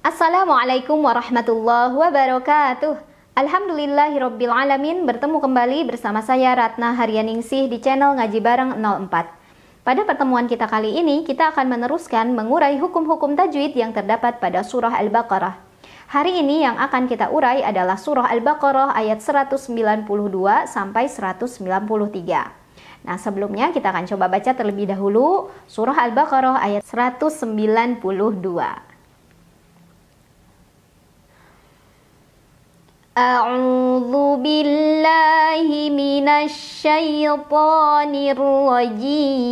Assalamualaikum warahmatullahi wabarakatuh. Alhamdulillahirabbil alamin bertemu kembali bersama saya Ratna Haryaningsih di channel Ngaji Bareng 04. Pada pertemuan kita kali ini kita akan meneruskan mengurai hukum-hukum tajwid yang terdapat pada surah Al-Baqarah. Hari ini yang akan kita urai adalah surah Al-Baqarah ayat 192 sampai 193. Nah, sebelumnya kita akan coba baca terlebih dahulu surah Al-Baqarah ayat 192. أعوذ بالله من الشيطان الرجيم.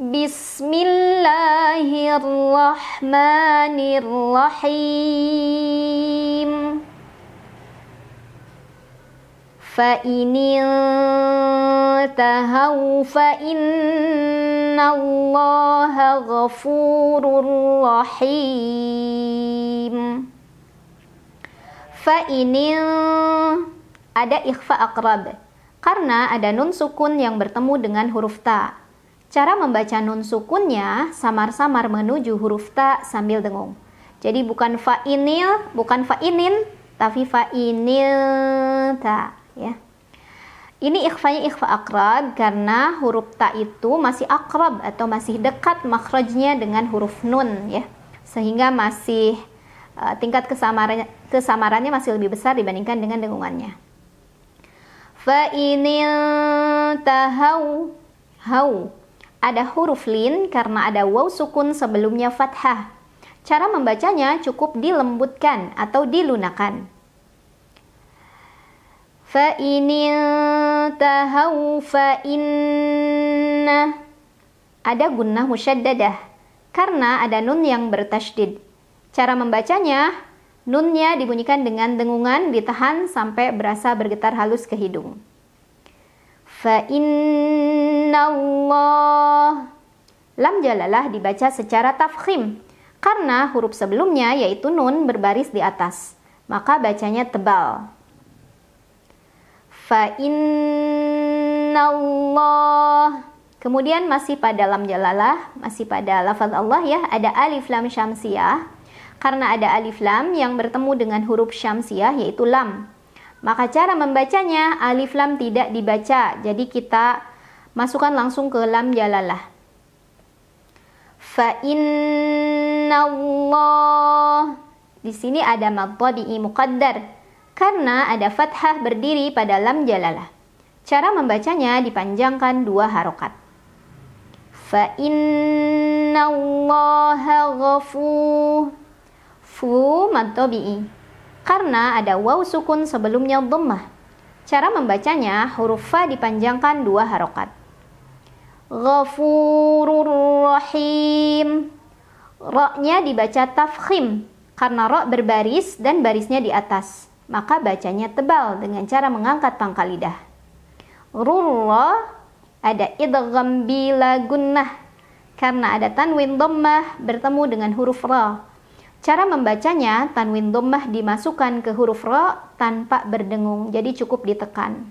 بسم الله الرحمن الرحيم. فإن انتهوا فإن الله غفور رحيم فإن ada ikhfa akrab karena ada nun sukun yang bertemu dengan huruf ta. Cara membaca nun sukunnya samar-samar menuju huruf ta sambil dengung. Jadi bukan fa'inil, bukan fa'inin, tapi fa'inil ta ya. Ini ikhfanya ikhfa akrab karena huruf ta itu masih akrab atau masih dekat makhrajnya dengan huruf nun ya. Sehingga masih uh, tingkat kesamarannya kesamarannya masih lebih besar dibandingkan dengan dengungannya. Fa inil tahau hau ada huruf lin karena ada waw sukun sebelumnya fathah. Cara membacanya cukup dilembutkan atau dilunakan. فإن tantahau fa inna ada gunnah musyaddadah karena ada nun yang bertasydid. Cara membacanya, nunnya dibunyikan dengan dengungan ditahan sampai berasa bergetar halus ke hidung. Fa Allah lam jalalah dibaca secara tafkhim karena huruf sebelumnya yaitu nun berbaris di atas, maka bacanya tebal fa Allah Kemudian masih pada lam jalalah, masih pada lafaz Allah ya, ada alif lam syamsiyah. Karena ada alif lam yang bertemu dengan huruf syamsiyah yaitu lam. Maka cara membacanya alif lam tidak dibaca. Jadi kita masukkan langsung ke lam jalalah. Fa Allah Di sini ada mabtadi'i muqaddar karena ada fathah berdiri pada lam jalalah. Cara membacanya dipanjangkan dua harokat. Fa inna allaha ghafu fu matobi'i. Karena ada waw sukun sebelumnya dhammah. Cara membacanya huruf fa dipanjangkan dua harokat. Ghafurur rahim. Ra-nya dibaca tafkhim karena ra berbaris dan barisnya di atas maka bacanya tebal dengan cara mengangkat pangkal lidah. Rurra ada idgham bila gunnah karena ada tanwin dhammah bertemu dengan huruf ra. Cara membacanya tanwin dhammah dimasukkan ke huruf ra tanpa berdengung, jadi cukup ditekan.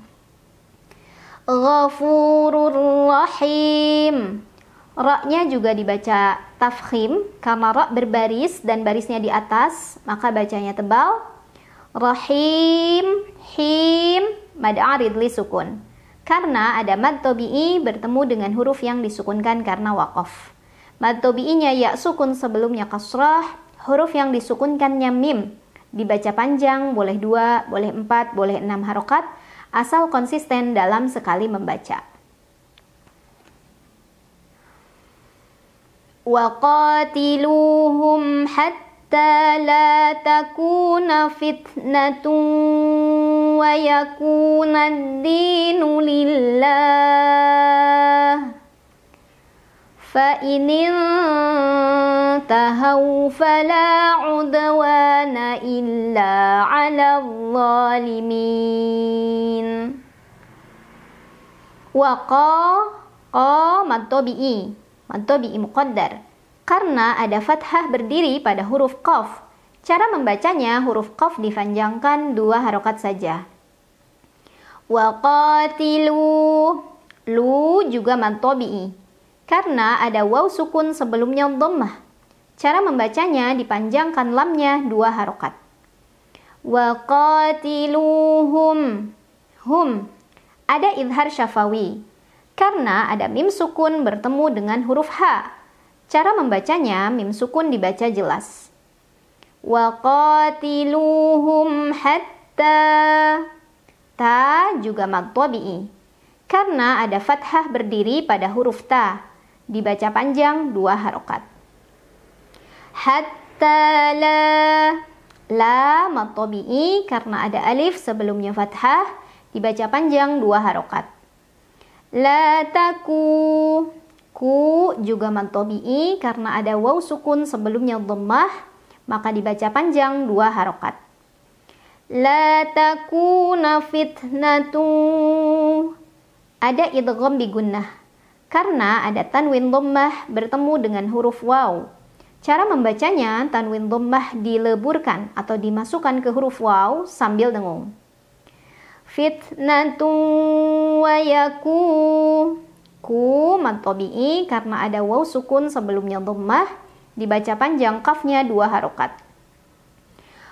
Ghafurur Rahim. Ra-nya juga dibaca tafkhim karena ra berbaris dan barisnya di atas, maka bacanya tebal Rahim, him, mad arid li sukun. Karena ada mad tobi'i bertemu dengan huruf yang disukunkan karena wakaf. Mad tobi'inya ya sukun sebelumnya kasrah, huruf yang disukunkannya mim. Dibaca panjang, boleh dua, boleh empat, boleh enam harokat, asal konsisten dalam sekali membaca. وقاتلوهم حتى حتى لا تكون فتنة ويكون الدين لله. فإن انتهوا فلا عدوان إلا على الظالمين. وقا قا مد طبيعي مقدر. Karena ada fathah berdiri pada huruf qaf. Cara membacanya huruf qaf dipanjangkan dua harokat saja. Wa qatilu lu juga mantobi'i karena ada waw sukun sebelumnya dhammah. Cara membacanya dipanjangkan lamnya dua harokat. Wa qatiluhum. Hum. Ada idhar syafawi. Karena ada mim sukun bertemu dengan huruf H. Cara membacanya mim sukun dibaca jelas. Wa qatiluhum hatta. Ta juga mad Karena ada fathah berdiri pada huruf ta. Dibaca panjang dua harokat. Hatta la. La mad karena ada alif sebelumnya fathah. Dibaca panjang dua harokat. La taku. Ku juga mad karena ada waw sukun sebelumnya dhammah. Maka dibaca panjang dua harokat la takuna fitnatu ada idgham bi gunnah karena ada tanwin dhammah bertemu dengan huruf waw. Cara membacanya tanwin dhammah dileburkan atau dimasukkan ke huruf waw sambil dengung. Fitnatu wa yaku ku mantobi'i karena ada waw sukun sebelumnya dhammah dibaca panjang kafnya dua harokat.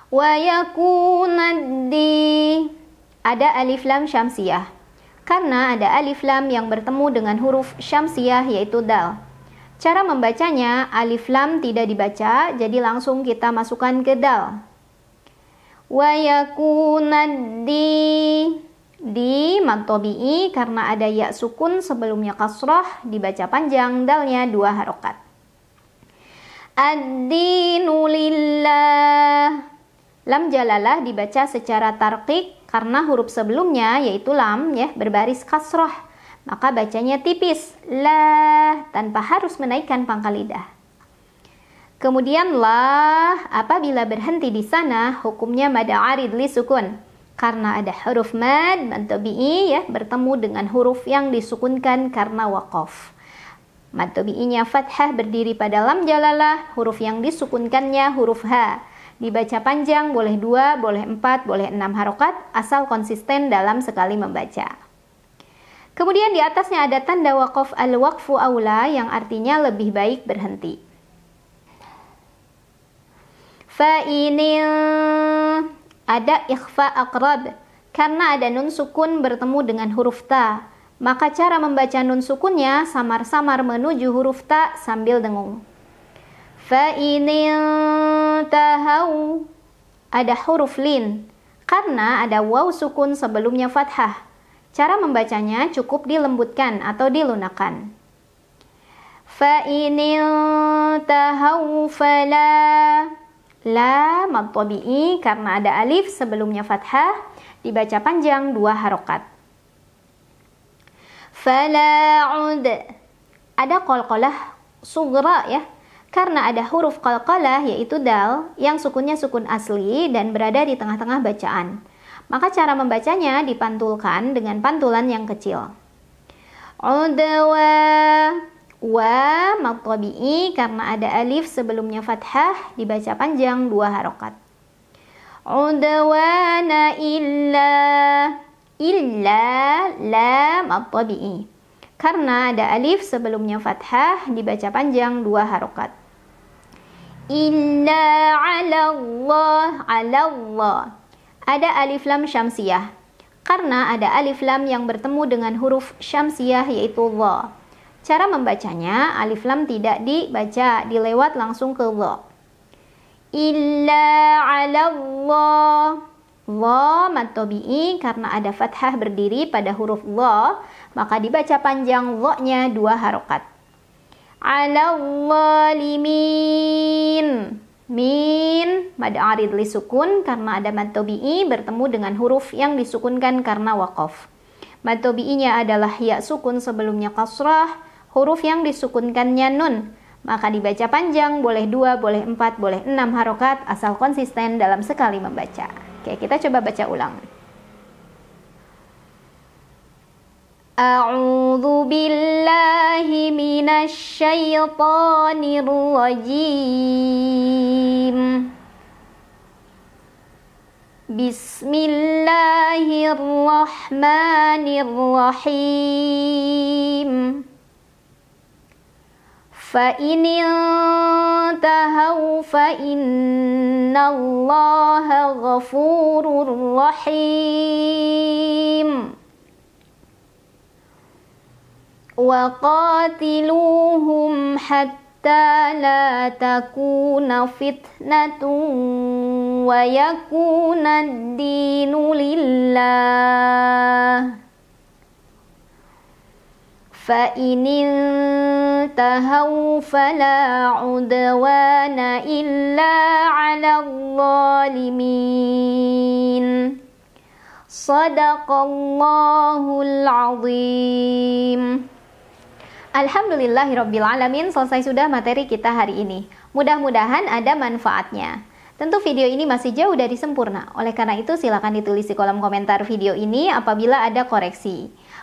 Wa yakunaddi. Ada alif lam syamsiyah. Karena ada alif lam yang bertemu dengan huruf syamsiyah yaitu dal. Cara membacanya alif lam tidak dibaca jadi langsung kita masukkan ke dal. Wa yakunaddi di mantobi'i karena ada ya sukun sebelumnya kasrah dibaca panjang dalnya dua harokat. Ad-dinu lillah Lam jalalah dibaca secara tarqiq karena huruf sebelumnya yaitu lam ya berbaris kasroh. Maka bacanya tipis la tanpa harus menaikkan pangkal lidah. Kemudian lah apabila berhenti di sana hukumnya mad arid li sukun karena ada huruf mad mantobi'i ya bertemu dengan huruf yang disukunkan karena waqaf. Mad tabi'inya fathah berdiri pada lam jalalah, huruf yang disukunkannya huruf ha. Dibaca panjang, boleh dua, boleh empat, boleh enam harokat, asal konsisten dalam sekali membaca. Kemudian di atasnya ada tanda wakaf al-waqfu aula yang artinya lebih baik berhenti. Fa'inil ada ikhfa akrab karena ada nun sukun bertemu dengan huruf ta. Maka cara membaca nun sukunnya samar-samar menuju huruf ta sambil dengung. Fa'inil tahau ada huruf lin karena ada waw sukun sebelumnya fathah. Cara membacanya cukup dilembutkan atau dilunakkan. Fa'inil tahau fala la mad karena ada alif sebelumnya fathah dibaca panjang dua harokat. Fala'ud ada kolkolah sugra ya karena ada huruf qalqalah yaitu dal yang sukunnya sukun asli dan berada di tengah-tengah bacaan. Maka cara membacanya dipantulkan dengan pantulan yang kecil. Udwa wa matabi'i karena ada alif sebelumnya fathah dibaca panjang dua harokat. Udwana illa illa la matabi'i karena ada alif sebelumnya fathah dibaca panjang dua harokat. Illa ala Allah ala Allah. Ada alif lam syamsiyah. Karena ada alif lam yang bertemu dengan huruf syamsiyah yaitu Allah. Cara membacanya, alif lam tidak dibaca, dilewat langsung ke Allah. Illa ala Allah. Wa matobi'i karena ada fathah berdiri pada huruf Allah maka dibaca panjang lo-nya dua harokat. Ala walimin. Min, mad arid li sukun karena ada mad tobi'i bertemu dengan huruf yang disukunkan karena wakaf. Mad tobi'inya adalah ya sukun sebelumnya kasrah, huruf yang disukunkannya nun. Maka dibaca panjang, boleh dua, boleh empat, boleh enam harokat, asal konsisten dalam sekali membaca. Oke, kita coba baca ulang. أعوذ بالله من الشيطان الرجيم بسم الله الرحمن الرحيم فإن انتهوا فإن الله غفور رحيم. وقاتلوهم حتى لا تكون فتنة ويكون الدين لله. فإن انتهوا فلا عدوان إلا على الظالمين صدق الله العظيم Alhamdulillahirrabbilalamin selesai sudah materi kita hari ini. Mudah-mudahan ada manfaatnya. Tentu video ini masih jauh dari sempurna, oleh karena itu silakan ditulis di kolom komentar video ini apabila ada koreksi.